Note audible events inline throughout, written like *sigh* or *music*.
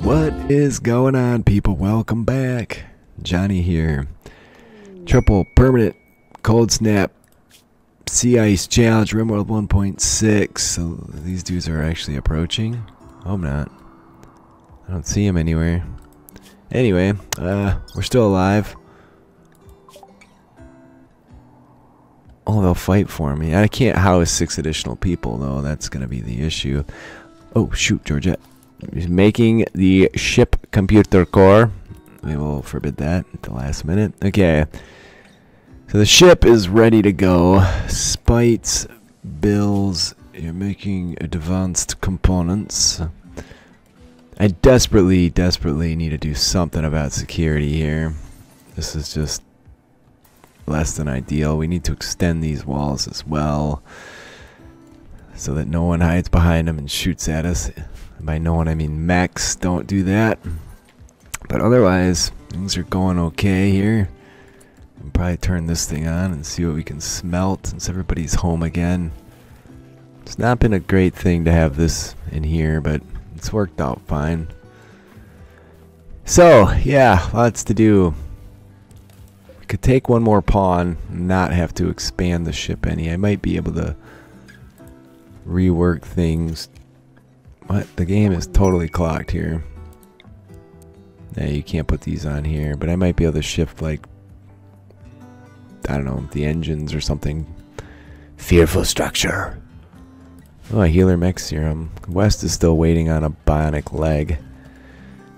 What is going on, people? Welcome back. Johnny here. Triple permanent cold snap sea ice challenge RimWorld 1.6. So these dudes are actually approaching. Hope not. I don't see them anywhere. Anyway, uh, we're still alive. Oh, they'll fight for me. I can't house six additional people, though. That's going to be the issue. Oh, shoot, Georgette. He's making the ship computer core. We will forbid that at the last minute. Okay. So the ship is ready to go. Spites, bills, you're making advanced components. I desperately, desperately need to do something about security here. This is just less than ideal. We need to extend these walls as well so that no one hides behind them and shoots at us. By no one, I mean Max. Don't do that. But otherwise, things are going okay here. We'll probably turn this thing on and see what we can smelt since everybody's home again. It's not been a great thing to have this in here, but it's worked out fine. So, yeah, lots to do. We could take one more pawn and not have to expand the ship any. I might be able to rework things. What? The game is totally clocked here. Yeah, you can't put these on here, but I might be able to shift like I don't know, the engines or something. Fearful structure. Oh, a healer mech serum. West is still waiting on a bionic leg.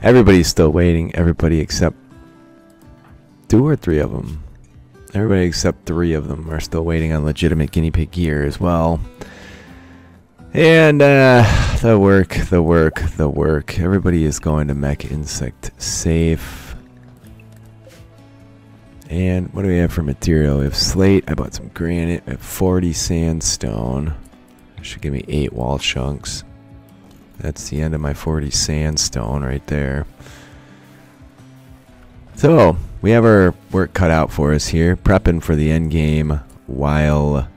Everybody's still waiting. Everybody except two or three of them. Everybody except three of them are still waiting on legitimate guinea pig gear as well. And uh, the work, the work, the work. Everybody is going to mech insect safe. And what do we have for material? We have slate. I bought some granite. We have 40 sandstone. That should give me 8 wall chunks. That's the end of my 40 sandstone right there. So, we have our work cut out for us here. Prepping for the end game while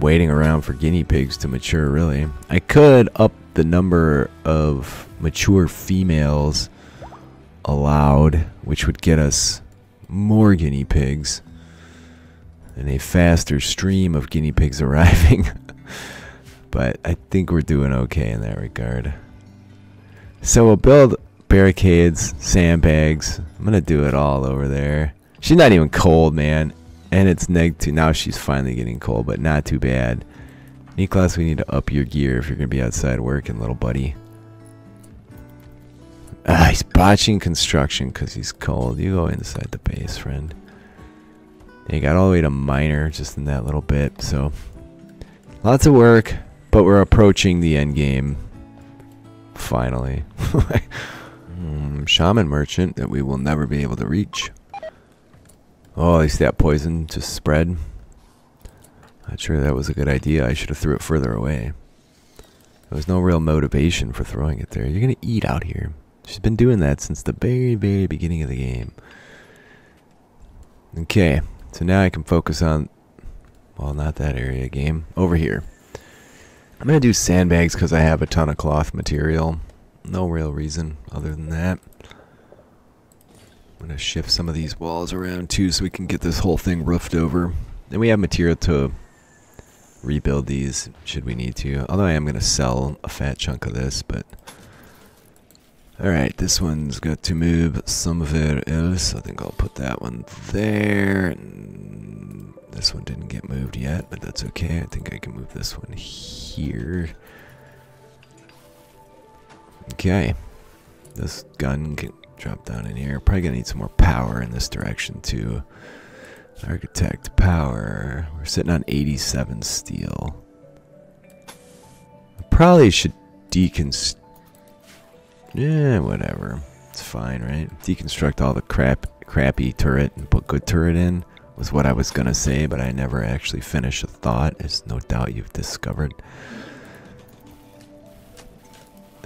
waiting around for guinea pigs to mature, really. I could up the number of mature females allowed, which would get us more guinea pigs and a faster stream of guinea pigs *laughs* arriving. but I think we're doing okay in that regard. So we'll build barricades, sandbags. I'm going to do it all over there. She's not even cold, man. And it's neg 2. Now she's finally getting cold, but not too bad. Niklas, we need to up your gear if you're going to be outside working, little buddy. Ah, he's botching construction because he's cold. You go inside the base, friend. He got all the way to minor just in that little bit, so lots of work, but we're approaching the end game. Finally. *laughs* mm, shaman merchant that we will never be able to reach. Oh, at least that poison just spread. Not sure that was a good idea. I should have threw it further away. There was no real motivation for throwing it there. You're going to eat out here. She's been doing that since the very, very beginning of the game. Okay, so now I can focus on, well, not that area game, over here. I'm going to do sandbags because I have a ton of cloth material. No real reason other than that. I'm going to shift some of these walls around too so we can get this whole thing roofed over. And we have material to rebuild these should we need to. Although I am going to sell a fat chunk of this, but... Alright, this one's got to move somewhere else. I think I'll put that one there. This one didn't get moved yet, but that's okay. I think I can move this one here. Okay. This gun can drop down in here. Probably gonna need some more power in this direction too. Architect power. We're sitting on 87 steel. Probably should deconstruct yeah, whatever. It's fine, right? Deconstruct all the crap, crappy turret and put good turret in was what I was gonna say, but I never actually finished a thought, as no doubt you've discovered.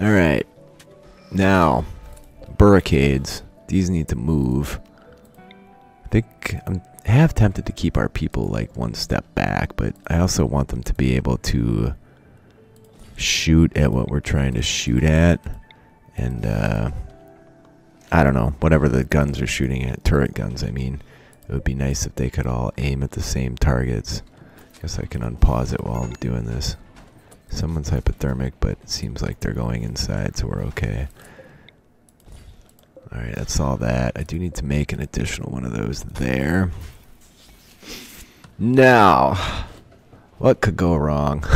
Alright. Now, barricades. These need to move. I think I'm half tempted to keep our people like one step back, but I also want them to be able to shoot at what we're trying to shoot at. And, uh, I don't know, whatever the guns are shooting at, turret guns, I mean. It would be nice if they could all aim at the same targets. Guess I can unpause it while I'm doing this. Someone's hypothermic, but it seems like they're going inside, so we're okay. Alright, that's all that. I do need to make an additional one of those there. Now, what could go wrong? *laughs*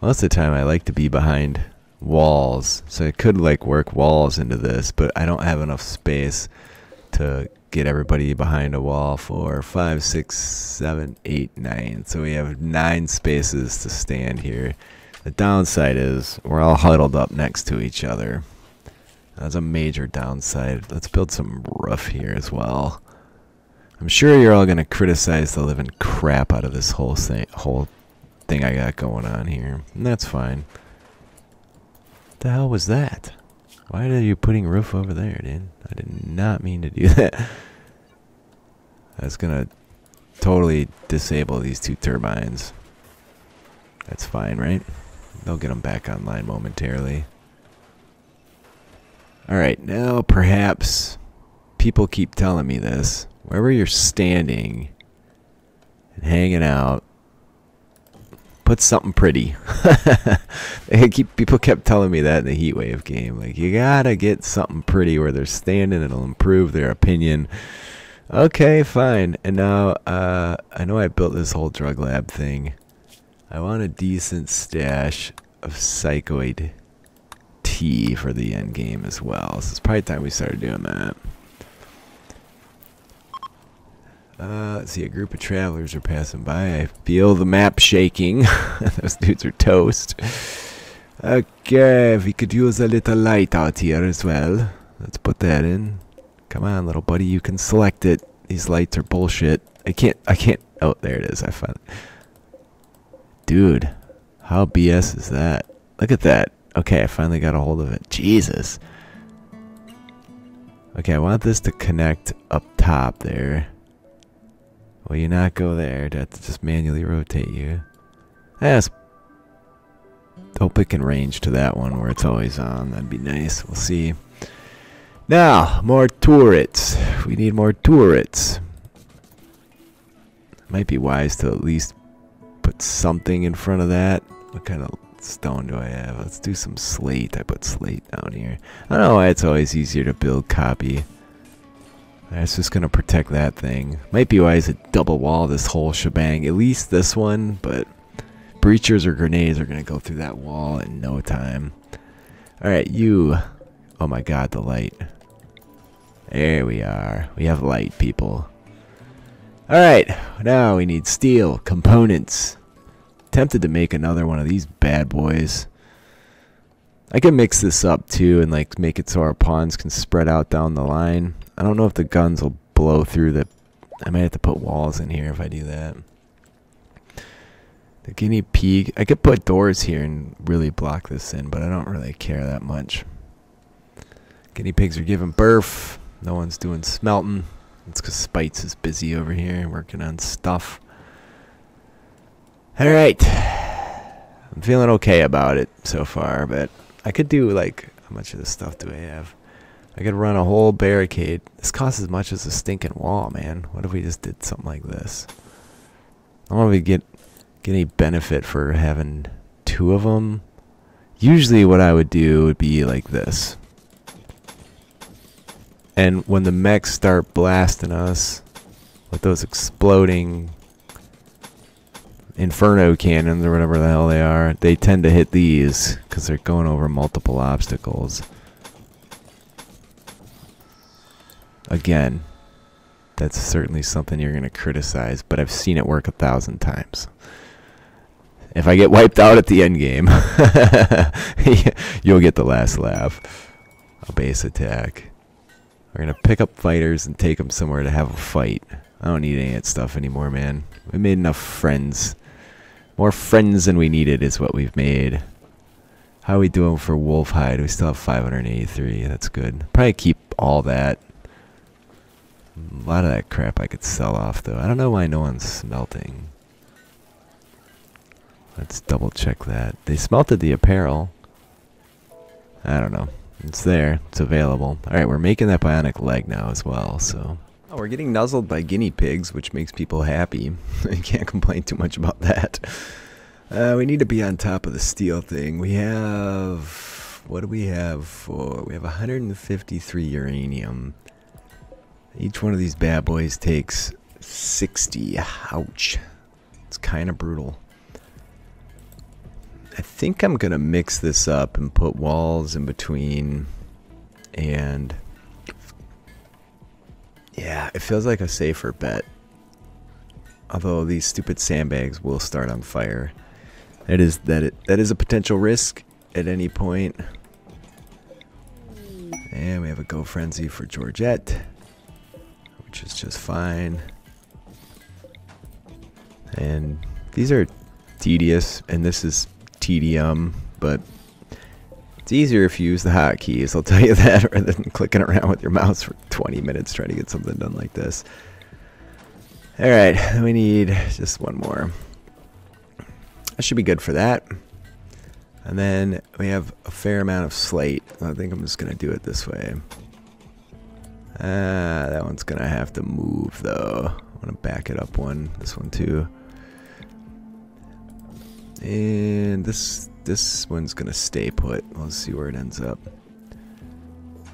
Most of the time I like to be behind walls, so I could like work walls into this, but I don't have enough space to get everybody behind a wall for five, six, seven, eight, nine. So we have nine spaces to stand here. The downside is we're all huddled up next to each other. That's a major downside. Let's build some roof here as well. I'm sure you're all gonna criticize the living crap out of this whole thing, whole thing I got going on here, and that's fine. What the hell was that? Why are you putting roof over there, dude? I did not mean to do *laughs* that. That's gonna totally disable these two turbines. That's fine, right? They'll get them back online momentarily. Alright, now perhaps people keep telling me this. Wherever you're standing and hanging out, put something pretty. *laughs* keep people kept telling me that in the Heatwave game. Like you gotta get something pretty where they're standing. It'll improve their opinion. Okay, fine. And now uh, I know I built this whole drug lab thing. I want a decent stash of psychoid tea for the end game as well. So it's probably time we started doing that. Uh, let's see, a group of travelers are passing by. I feel the map shaking. *laughs* Those dudes are toast. Okay, we could use a little light out here as well. Let's put that in. Come on, little buddy, you can select it. These lights are bullshit. I can't, I can't. Oh, there it is. I found it. Dude, how BS is that? Look at that. Okay, I finally got a hold of it. Jesus. Okay, I want this to connect up top there. Will you not go there? I have to just manually rotate you? Yes. Hope it can range to that one where it's always on. That'd be nice. We'll see. Now, more turrets. We need more turrets. Might be wise to at least put something in front of that. What kind of stone do I have? Let's do some slate. I put slate down here. I don't know why it's always easier to build copy. That's just gonna protect that thing. Might be wise to double wall this whole shebang. At least this one, but breachers or grenades are gonna go through that wall in no time. Alright, you. Oh my god, the light. There we are. We have light, people. Alright, now we need steel, components. Tempted to make another one of these bad boys. I can mix this up too and like make it so our pawns can spread out down the line. I don't know if the guns will blow through the... I might have to put walls in here if I do that. The guinea pig... I could put doors here and really block this in, but I don't really care that much. Guinea pigs are giving birth. No one's doing smelting. It's because Spites is busy over here working on stuff. Alright. I'm feeling okay about it so far, but I could do, like, how much of this stuff do I have? I could run a whole barricade. This costs as much as a stinking wall, man. What if we just did something like this? I don't know if we get, get any benefit for having two of them. Usually what I would do would be like this. And when the mechs start blasting us with those exploding inferno cannons or whatever the hell they are, they tend to hit these because they're going over multiple obstacles. Again, that's certainly something you're going to criticize, but I've seen it work a thousand times. If I get wiped out at the end game, *laughs* you'll get the last laugh. A base attack. We're to pick up fighters and take them somewhere to have a fight. I don't need any of that stuff anymore, man. We made enough friends. More friends than we needed is what we've made. How are we doing for Wolfhide? We still have 583. That's good. Probably keep all that. A lot of that crap I could sell off, though. I don't know why no one's smelting. Let's double check that. They smelted the apparel. I don't know. It's there. It's available. Alright, we're making that bionic leg now as well, so... Oh, we're getting nuzzled by guinea pigs, which makes people happy. *laughs* I can't complain too much about that. Uh, we need to be on top of the steel thing. We have... What do we have for... We have 153 uranium. Each one of these bad boys takes 60. Ouch. It's kind of brutal. I think I'm going to mix this up and put walls in between and yeah, it feels like a safer bet. Although these stupid sandbags will start on fire. It is that it that is a potential risk at any point. And we have a go frenzy for Georgette, which is just fine. And these are tedious, and this is tedium, but it's easier if you use the hotkeys, I'll tell you *laughs* that, rather than clicking around with your mouse for 20 minutes trying to get something done like this. Alright, we need just one more. That should be good for that. And then we have a fair amount of slate. I think I'm just going to do it this way. Ah, that one's going to have to move, though. I'm going to back it up one. This one, too. And this this one's gonna stay put. Let's see where it ends up.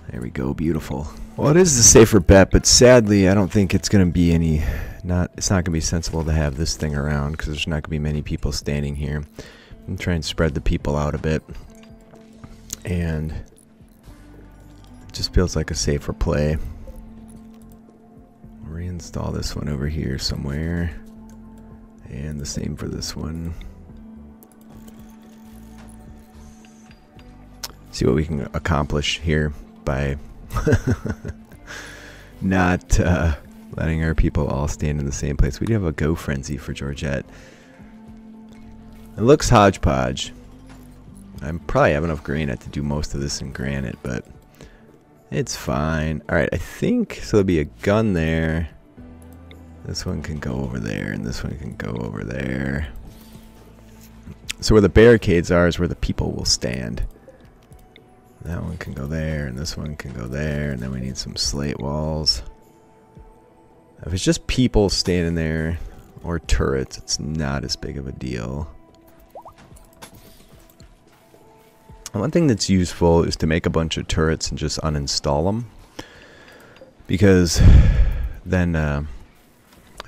There we go, beautiful. Well, it is a safer bet, but sadly, I don't think it's gonna be any. Not, it's not gonna be sensible to have this thing around because there's not gonna be many people standing here. I'm trying to spread the people out a bit, and it just feels like a safer play. Reinstall this one over here somewhere, and the same for this one. See what we can accomplish here by *laughs* not uh, letting our people all stand in the same place. We do have a go frenzy for Georgette. It looks hodgepodge. I probably have enough granite to do most of this in granite, but it's fine. Alright, I think, so there'll be a gun there. This one can go over there, and this one can go over there. So where the barricades are is where the people will stand. That one can go there, and this one can go there, and then we need some slate walls. If it's just people standing there, or turrets, it's not as big of a deal. One thing that's useful is to make a bunch of turrets and just uninstall them. Because then, uh,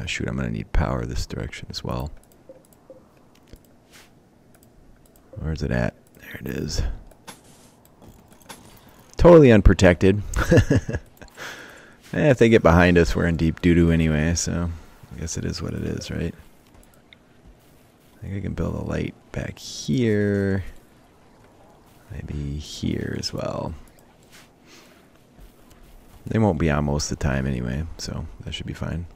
oh shoot, I'm going to need power this direction as well. Where's it at? There it is. Totally unprotected. *laughs* eh, if they get behind us, we're in deep doo-doo anyway, so I guess it is what it is, right? I think I can build a light back here. Maybe here as well. They won't be on most of the time anyway, so that should be fine.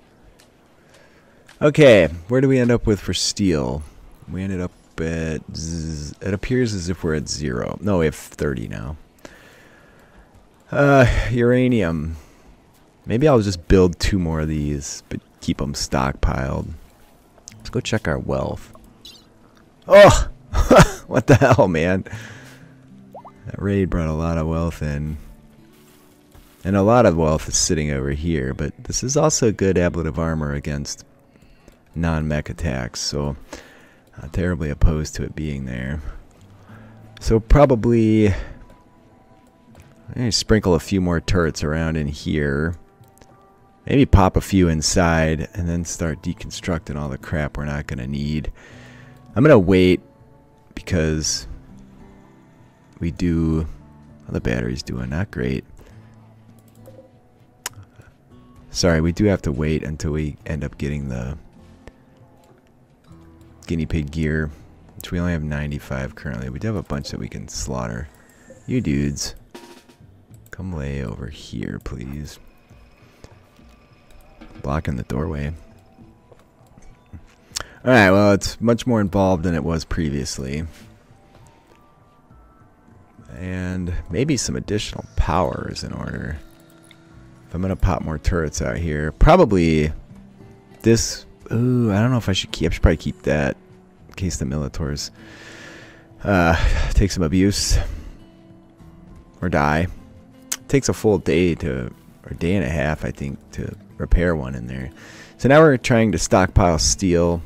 Okay, where do we end up with for steel? We ended up at... it appears as if we're at zero. No, we have 30 now. Uh, uranium. Maybe I'll just build two more of these, but keep them stockpiled. Let's go check our wealth. Oh! *laughs* what the hell, man? That raid brought a lot of wealth in. And a lot of wealth is sitting over here, but this is also good ablative armor against non-mech attacks, so not terribly opposed to it being there. So probably Maybe sprinkle a few more turrets around in here. Maybe pop a few inside and then start deconstructing all the crap we're not going to need. I'm going to wait because we do... Well, the battery's doing not great. Sorry, we do have to wait until we end up getting the guinea pig gear, which we only have 95 currently. We do have a bunch that we can slaughter. You dudes. Come lay over here, please. Blocking the doorway. Alright, well, it's much more involved than it was previously. And maybe some additional power is in order. If I'm going to pop more turrets out here. Probably this... Ooh, I don't know if I should keep... I should probably keep that. In case the Militors uh, take some abuse or die. Takes a full day to, or day and a half, I think, to repair one in there. So now we're trying to stockpile steel,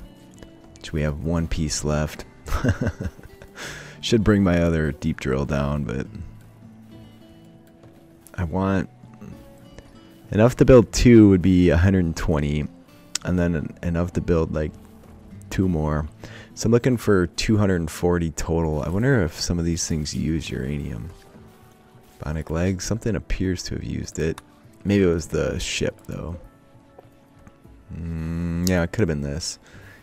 which we have one piece left. *laughs* Should bring my other deep drill down, but I want enough to build two would be 120, and then enough to build like two more. So I'm looking for 240 total. I wonder if some of these things use uranium. Bionic leg, something appears to have used it. Maybe it was the ship though. Mm, yeah, it could have been this.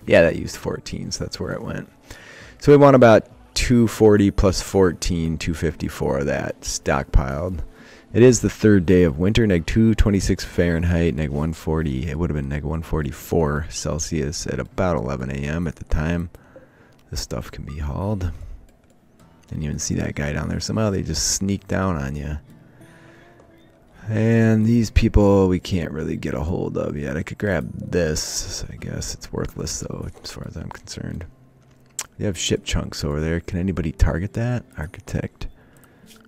Yeah, that used 14, so that's where it went. So we want about 240 plus 14, 254 of that stockpiled. It is the third day of winter, neg 226 Fahrenheit, neg 140. It would have been neg 144 Celsius at about 11 a.m. at the time. This stuff can be hauled. Didn't even see that guy down there. Somehow they just sneak down on you. And these people we can't really get a hold of yet. I could grab this. I guess it's worthless though, as far as I'm concerned. They have ship chunks over there. Can anybody target that? Architect.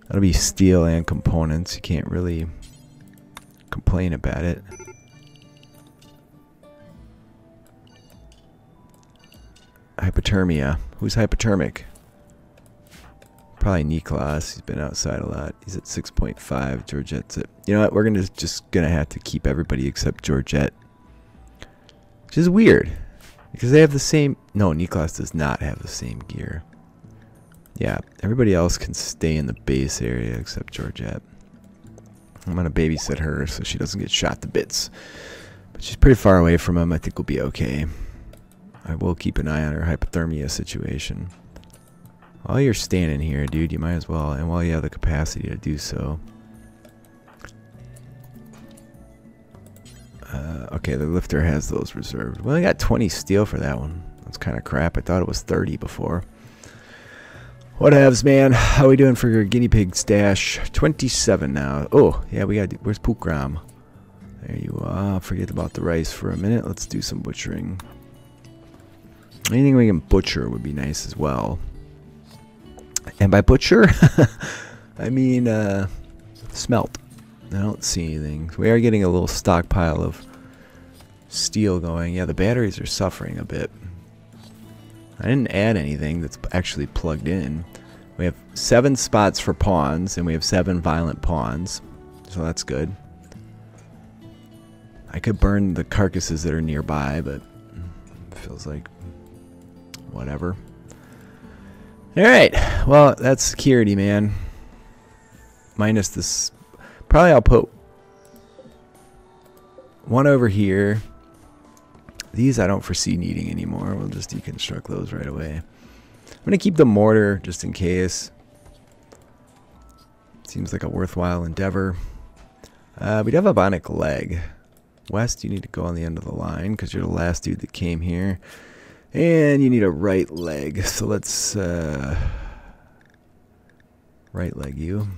That'll be steel and components. You can't really complain about it. Hypothermia. Who's hypothermic? Probably Niklas. He's been outside a lot. He's at 6.5. Georgette's at... You know what? We're gonna just to have to keep everybody except Georgette. Which is weird. Because they have the same... No, Niklas does not have the same gear. Yeah, everybody else can stay in the base area except Georgette. I'm to babysit her so she doesn't get shot to bits. But she's pretty far away from him. I think we'll be okay. I will keep an eye on her hypothermia situation. While you're standing here, dude, you might as well. And while you have the capacity to do so. Uh, okay, the lifter has those reserved. Well, I got 20 steel for that one. That's kind of crap. I thought it was 30 before. What haves, man? How are we doing for your guinea pig stash? 27 now. Oh, yeah, we got... Where's Pukram? There you are. Forget about the rice for a minute. Let's do some butchering. Anything we can butcher would be nice as well. And by butcher, *laughs* I mean uh, smelt. I don't see anything. We are getting a little stockpile of steel going. Yeah, the batteries are suffering a bit. I didn't add anything that's actually plugged in. We have seven spots for pawns, and we have seven violent pawns. So that's good. I could burn the carcasses that are nearby, but feels like whatever. Alright, well, that's security, man. Minus this. Probably I'll put one over here. These I don't foresee needing anymore. We'll just deconstruct those right away. I'm going to keep the mortar just in case. Seems like a worthwhile endeavor. Uh, we do have a bionic leg. West, you need to go on the end of the line because you're the last dude that came here. And you need a right leg. *laughs* So let's uh, right leg you.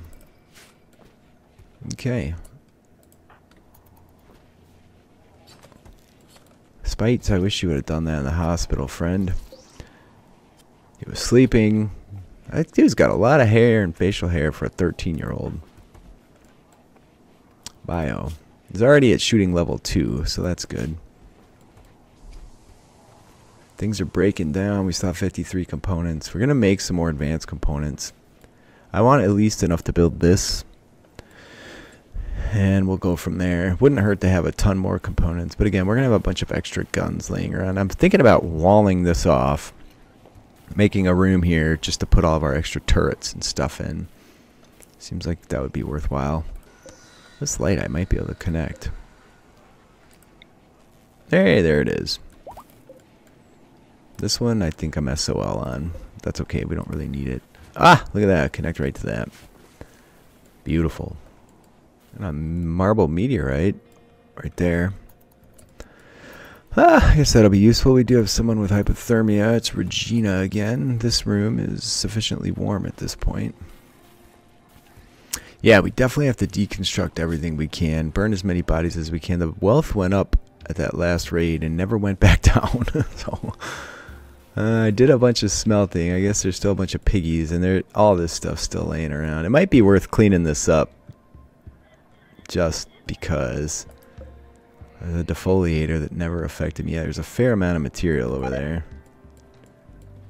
Okay. Spites, I wish you would have done that in the hospital, friend. He was sleeping. That dude's got a lot of hair and facial hair for a 13 year old. Bio. He's already at shooting level 2, so that's good. Things are breaking down. We still have 53 components. We're going to make some more advanced components. I want at least enough to build this. And we'll go from there. Wouldn't hurt to have a ton more components. But again, we're going to have a bunch of extra guns laying around. I'm thinking about walling this off. Making a room here just to put all of our extra turrets and stuff in. Seems like that would be worthwhile. This light I might be able to connect. Hey, there it is. This one I think I'm SOL on. That's okay, we don't really need it. Ah, look at that, connect right to that. Beautiful. And a marble meteorite right there. Ah, I guess that'll be useful. We do have someone with hypothermia. It's Regina again. This room is sufficiently warm at this point. Yeah, we definitely have to deconstruct everything we can, burn as many bodies as we can. The wealth went up at that last raid and never went back *laughs* down. so Uh, I did a bunch of smelting. I guess there's still a bunch of piggies, and there all this stuff still laying around. It might be worth cleaning this up, just because the defoliator that never affected me. Yeah, there's a fair amount of material over there.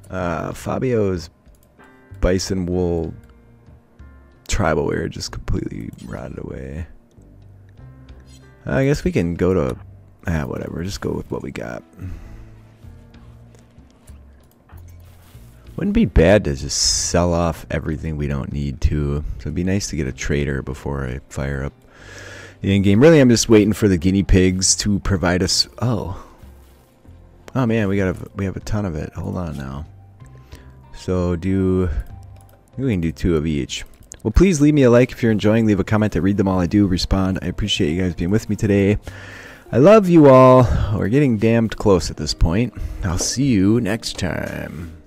Uh, Fabio's bison wool tribal wear just completely rotted away. I guess we can go to ah whatever. Just go with what we got. Wouldn't be bad to just sell off everything we don't need to. So it'd be nice to get a trader before I fire up the end game. Really, I'm just waiting for the guinea pigs to provide us. Oh, oh man, we got a we have a ton of it. Hold on now. So do we can do two of each. Well, please leave me a like if you're enjoying. Leave a comment. I read them all. I do respond. I appreciate you guys being with me today. I love you all. We're getting damned close at this point. I'll see you next time.